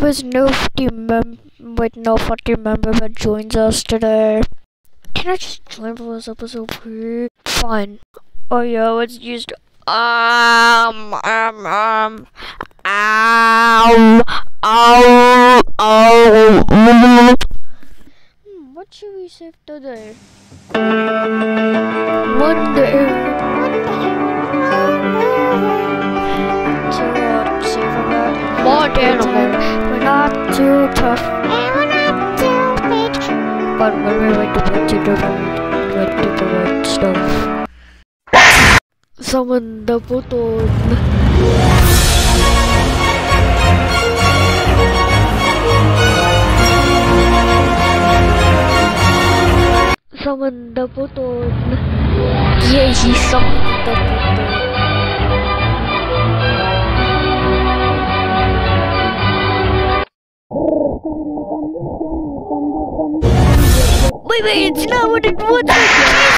with no team mem with no team member that joins us today. Can I just join for this episode, please? Fine. Oh yeah, let's um um um ow ow ow. Hmm, what should we save today? Monday. So uh, save for that. More animal. We're not too tough. But when we went to put to the went to the right stuff. Summon the button. Summon the button. Yeah, he summoned the button. Wait, wait, it's not what it was.